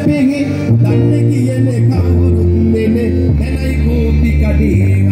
පිහි දන්න කියන කවුරුත් නෙමෙයි නැනයි කෝපි කඩේ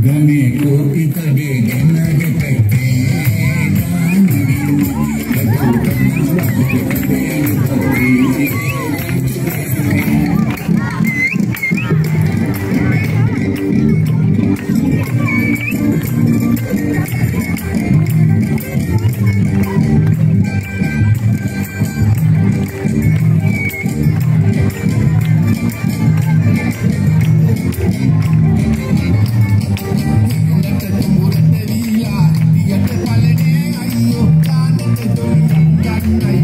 Gani ko itabi, gana kita. Thank you.